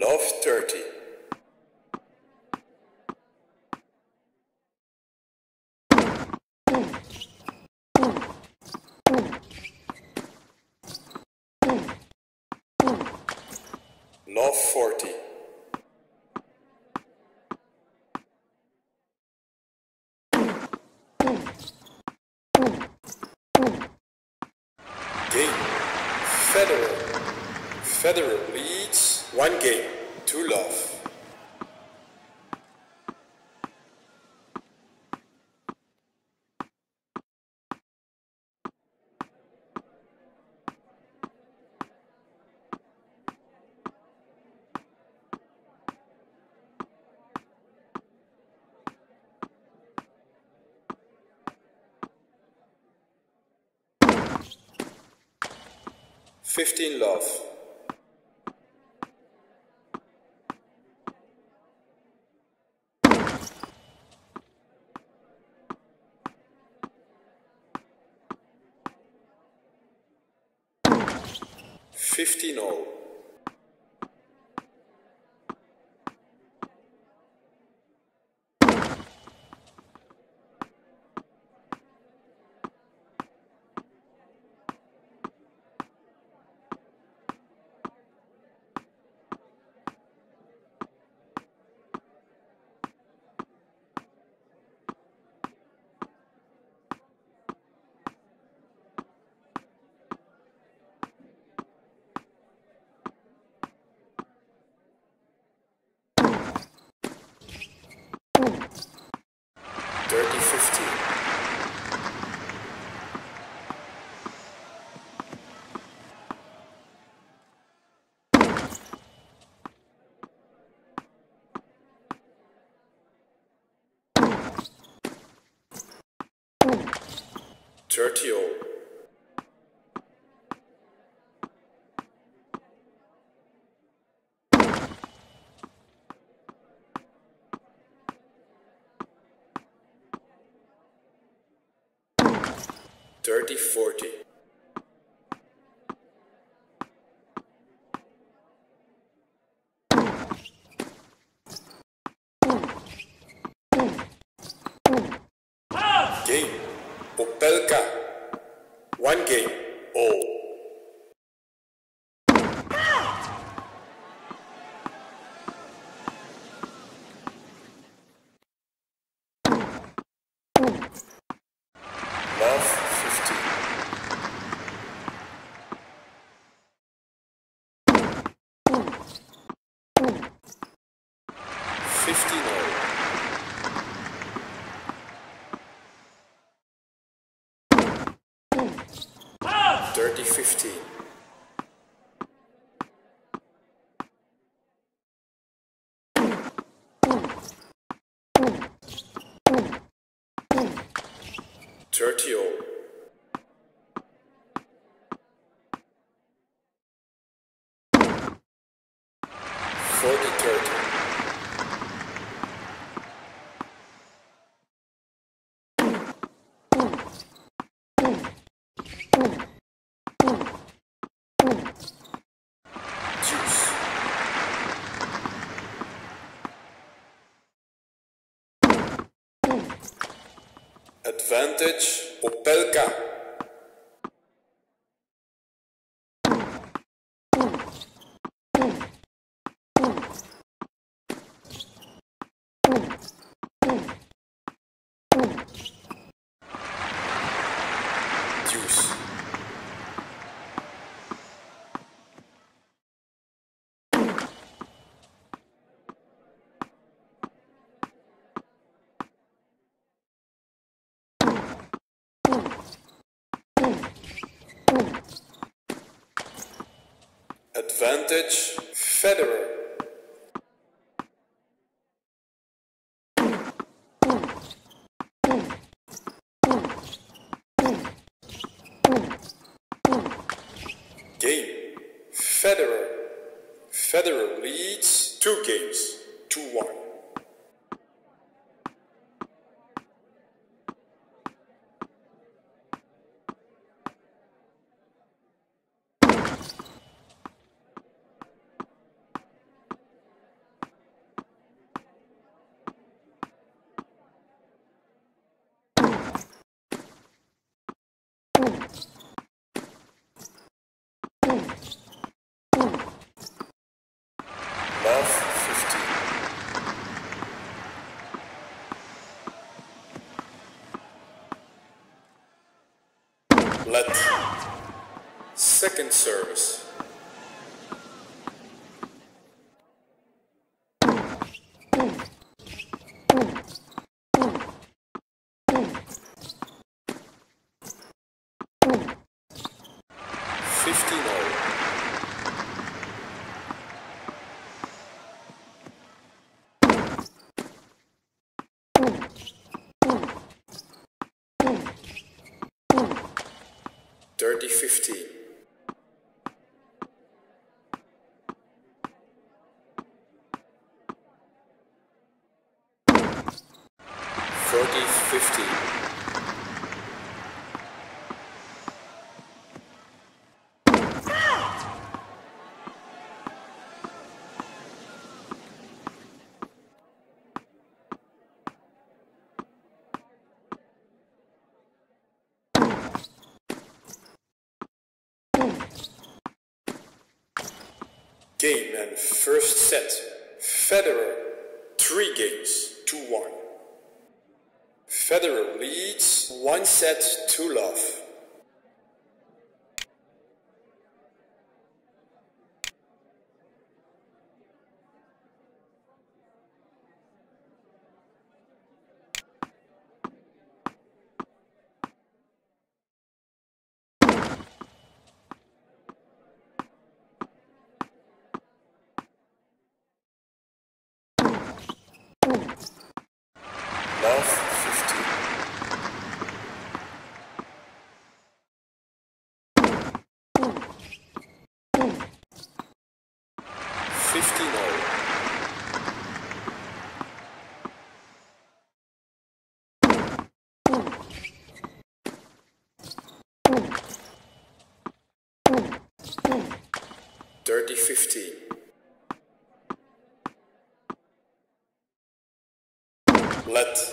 Love 30. 15 love. Fifteen. Thirty 3040. Game. Opelka. One game. 30 or Advantage Opelka. game. Federer. Federer leads two games, 2-1. Game and first set. Federer, 3 games, 2-1. Federer leads, 1 set, 2 love. Love 2015. Let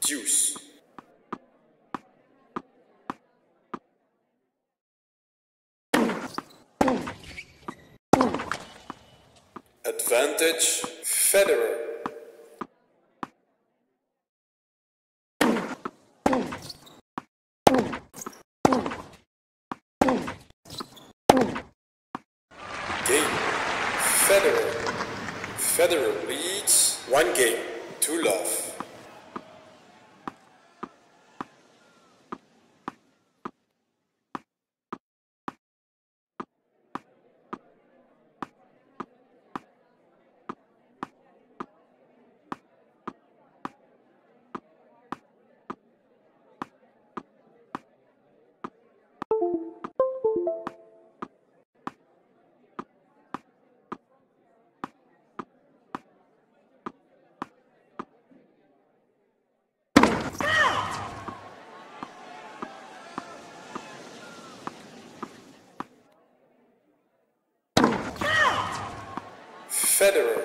Deuce. Advantage Federer. Game. Federer. Federer leads one game. Two love. Federer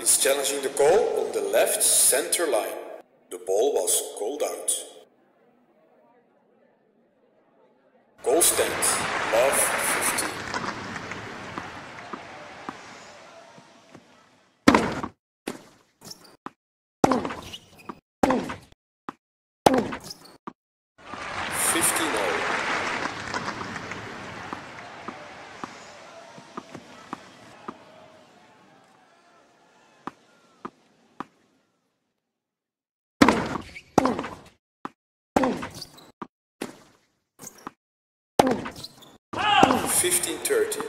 is challenging the goal on the left center line. 1530.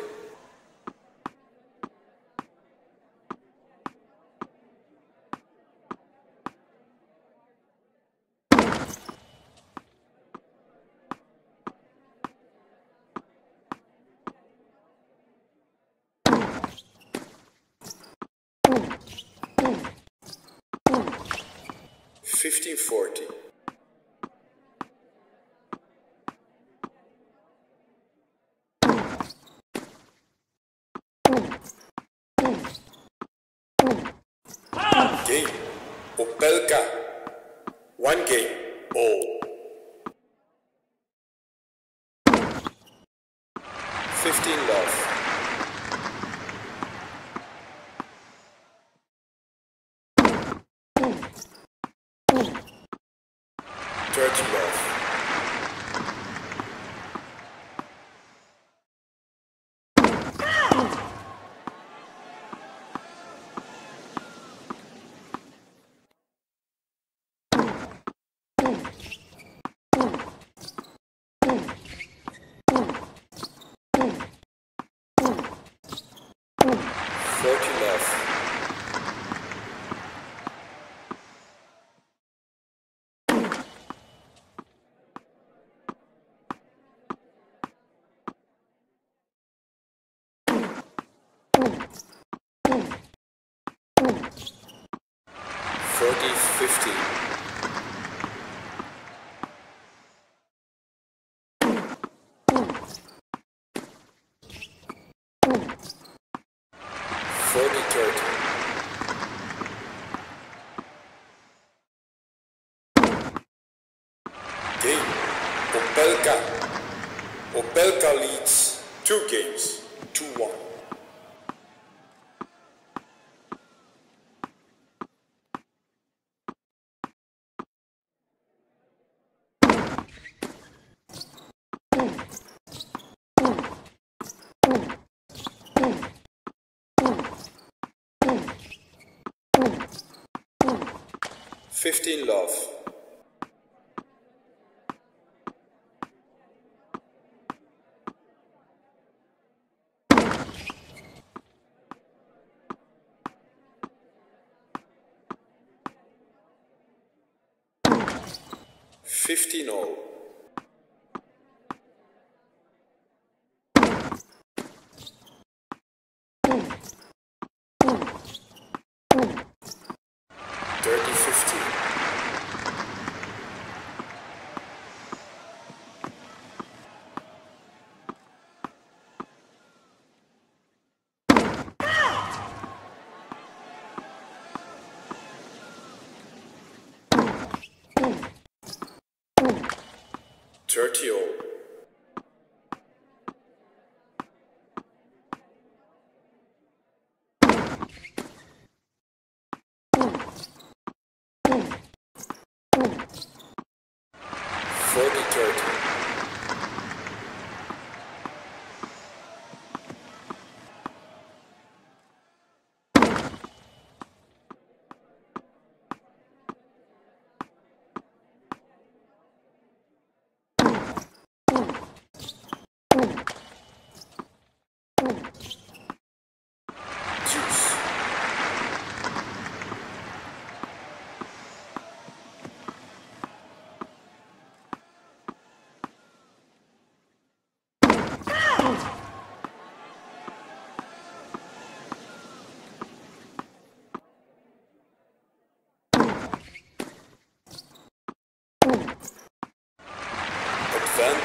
Fifteen forty. Lanka. One game, all. Fifteen love. Thirty love. 4050. Opelka leads two games, 2-1. 15 all.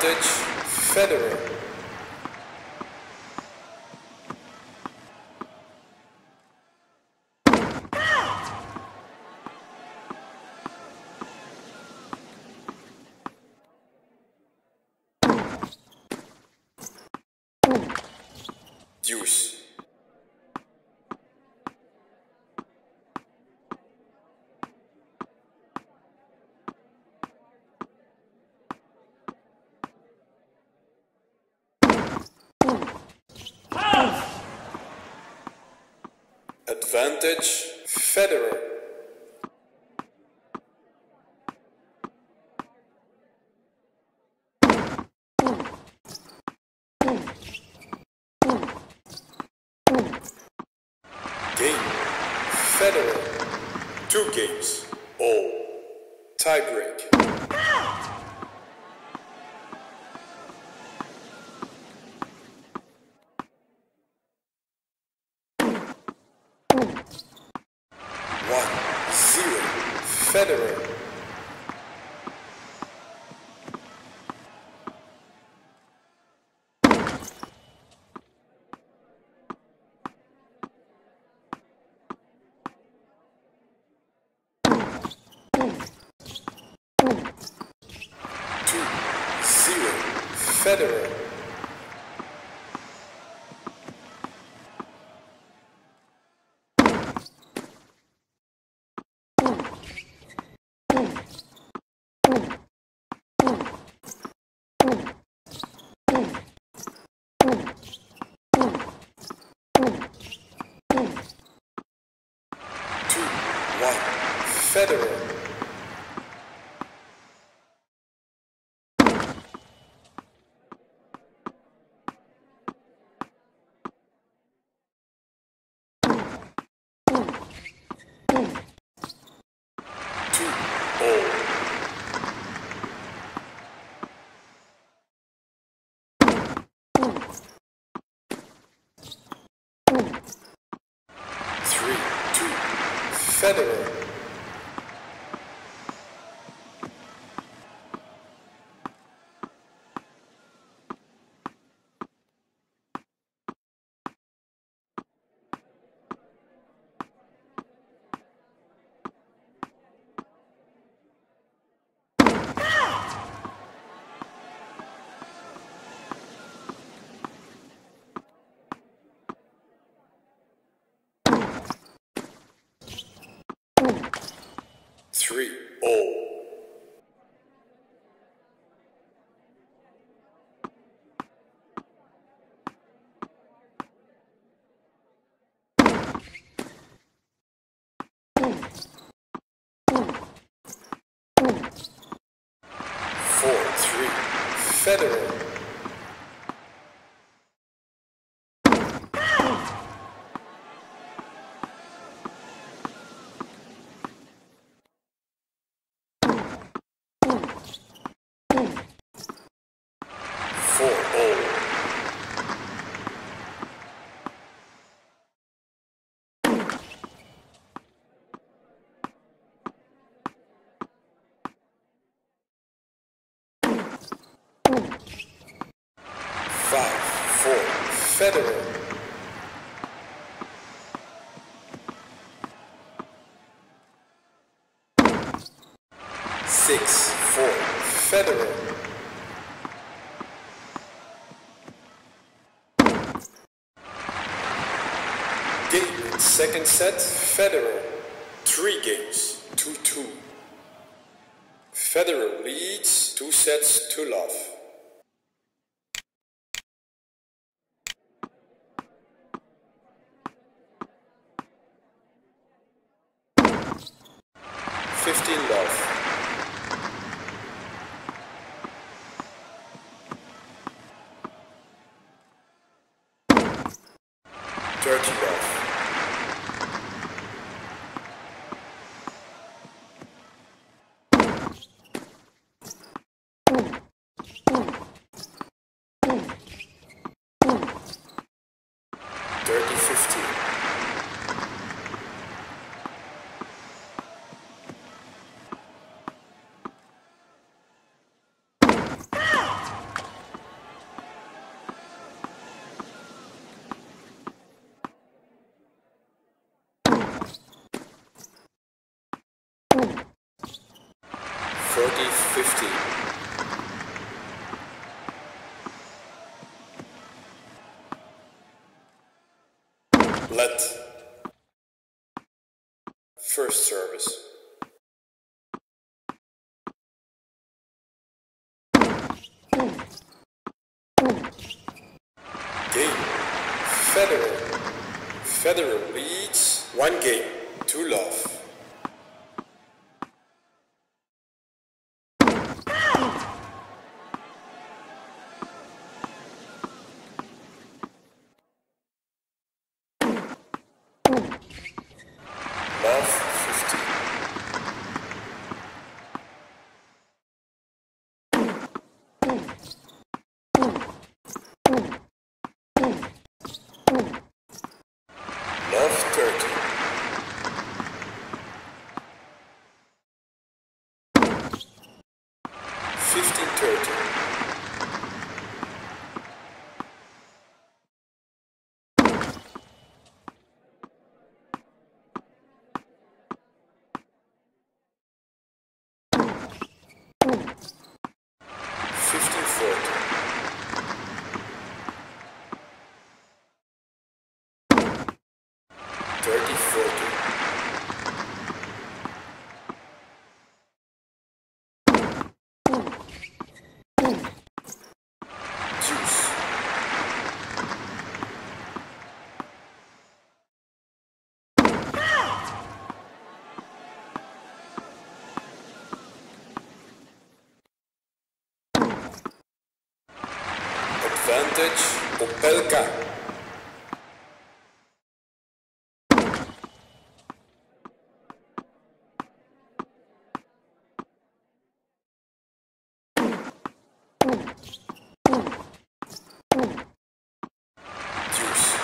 Dutch Federer. advantage Federer Federer. cérebro. Federer. Federer. Six, four, Federer. Game second set, Federer. Three games, 2-2. Federer leads two sets to love. 40, 50. Let Advantage Opelka. Juice.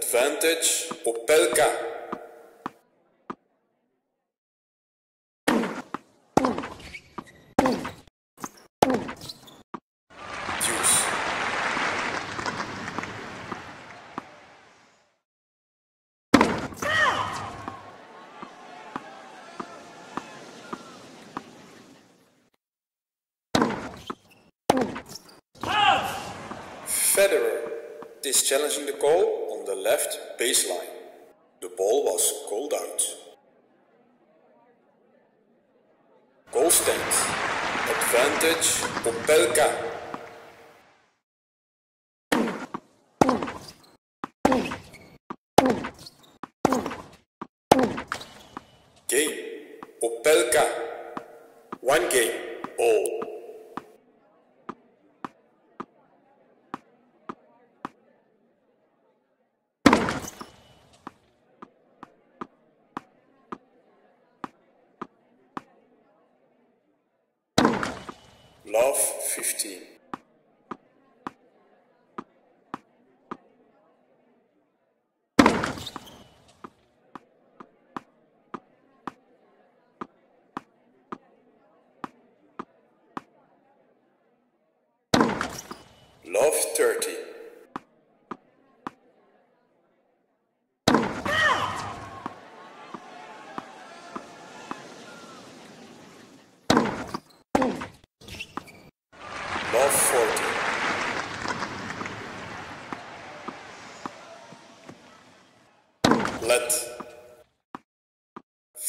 Advantage Opelka. Juice. Federer is challenging the call the left baseline. The ball was called out. Goal stand. Advantage Opelka.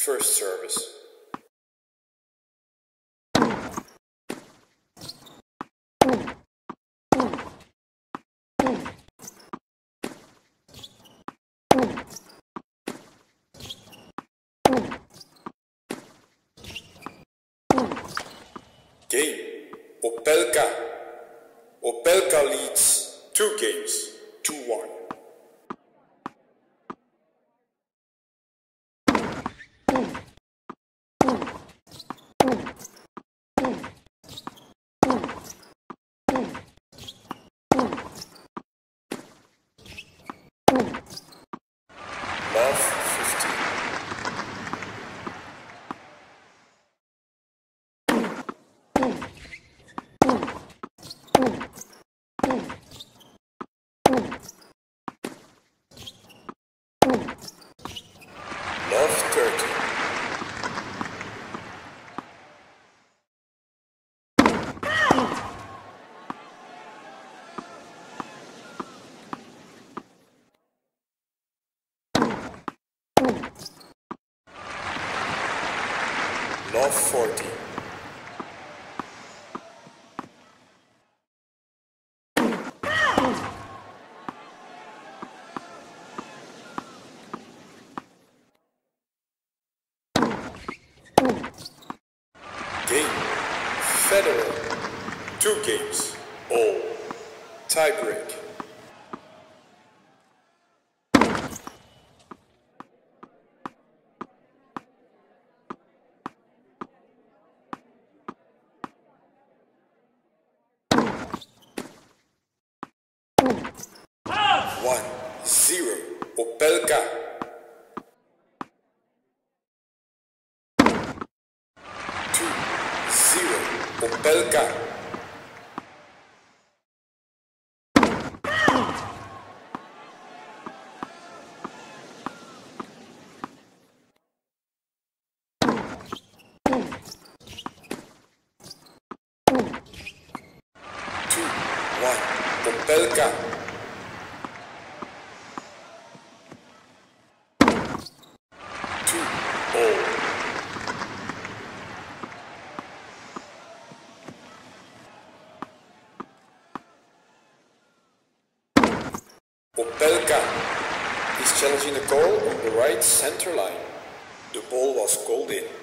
first service. Game. Opelka. Opelka leads two games, 2-1. Love 40. Game. Federer. Two games. All. Tiebreak. One. Zero. Opelka. Two. Zero. Opelka. Two. One. All. Opelka is challenging the goal on the right center line. The ball was called in.